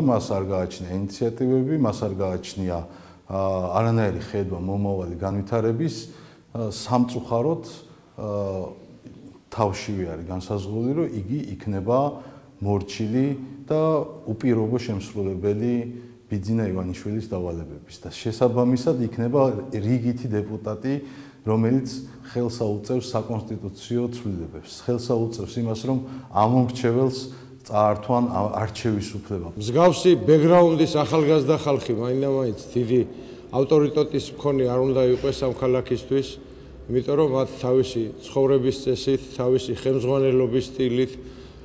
მას არ გააჩნია ინიციატივები, მას არ გააჩნია არანაირი ხედვა მომავალი განვითარების სამწუხაროდ თავშივე არის განსაზღვრული, რომ იგი იქნება მორჩილი და უპირობო შემსრულებელი ბიძინა ივანიშვილის დავალებების და შესაბამისად იქნება რიგითი დეპუტატი, რომელიც ხელს აუწევს საკონსტიტუციო ცვლილებებს. ხელს აუწევს იმას, რომ ამომრჩეველს წაართვან არჩევის უფლება. მსგავსი ბექგრაუნდის ახალგაზრდა ხალხი მაინამაინც დიდი ავტორიტეტის მქონე არ უნდა იყოს ამ ქალაქისთვის, იმიტომ რომ მათ თავისი ცხოვრების წესით, თავისი ხელმძღვანელობის სტილით,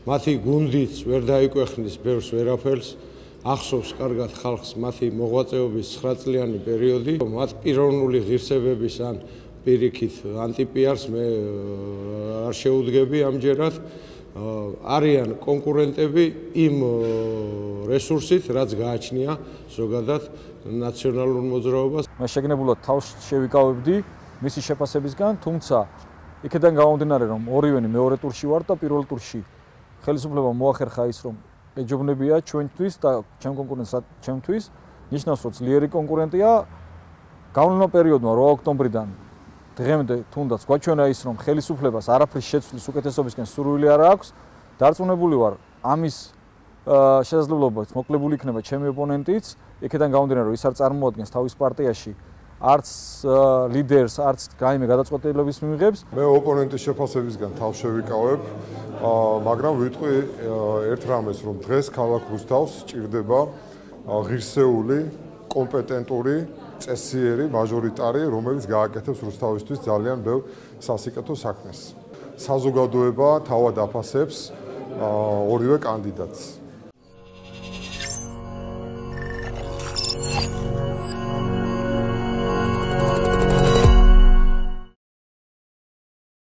მათი გუნდიც ვერ დაიკვეხნის ბევრს ვერაფერს. ახსოვს კარგად ხალხს მათი მოღვაწეობის 9 წლიანი პერიოდი, მათ პიროვნული ღირსებების ან პირიქით ანტიპიარს მე არ შეუდგები ამჯერად არიან კონკურენტები იმ რესურსით, რაც გააჩნია ზოგადად ნაციონალურ მოძრაობას. მე შეგნებულად თავს შევიკავებდი მისი შეფასებისგან, თუმცა იქიდან გამომდინარე რომ ორივენი მეორე ტურში ვარ და პირველ ტურში ხელისუფლება მოახერხა ის რომ ეჯობნებია ჩვენთვის და ჩემ კონკურენტს ჩემთვის ნიშნავს რომ ძლიერი კონკურენტია გავლენო პერიოდმა 8 ოქტომბრიდან დღემდე თუნდაც გვაჩვენა ის რომ ხელისუფლებას არაფრის შეცვლის უკეთესობისკენ სურვილი არ აქვს. დარწმუნებული ვარ ამის შესაძლებლობაც მოკლებული იქნება ჩემი ოპონენტიც. იქიდან გამომდინარე რომ ის არ წარმოადგენს თავის პარტიაში არც ლიდერს, არც გაიმე გადაწყვეტილების მიიღებს. მე ოპონენტის შეფასებისგან თავს შევიკავებ, მაგრამ ვიტყვი ერთ რამეს, რომ დღეს ქალაქ რუსთავს ჭირდება ღირსეული, კომპეტენტური, წესიერი მაჟორიტარი, რომელიც გააკეთებს რუსთავისთვის ძალიან ბევრ სასიკეთო საქმეს. საზოგადოება თავად აფასებს ორივე კანდიდატს.